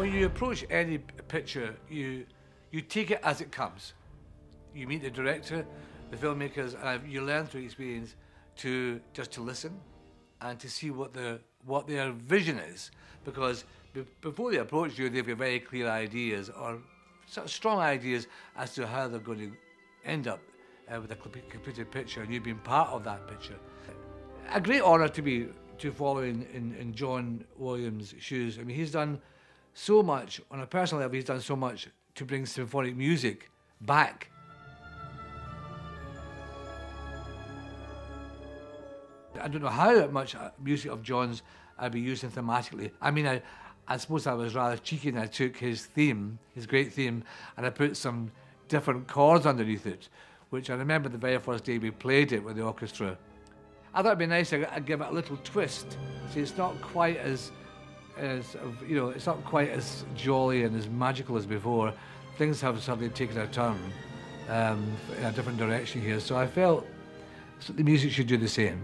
when you approach any picture, you you take it as it comes. You meet the director, the filmmakers, and you learn through experience to just to listen and to see what the what their vision is, because be, before they approach you, they've got very clear ideas or sort of strong ideas as to how they're going to end up uh, with a completed picture, and you've been part of that picture. A great honour to be to follow in, in, in John Williams' shoes. I mean, he's done so much on a personal level. He's done so much to bring symphonic music back. I don't know how much uh, music of John's I'd be using thematically. I mean, I, I suppose I was rather cheeky and I took his theme, his great theme, and I put some different chords underneath it, which I remember the very first day we played it with the orchestra. I thought it'd be nice to give it a little twist. See, it's not quite as, you know, it's not quite as jolly and as magical as before. Things have suddenly taken a turn um, in a different direction here. So I felt the music should do the same.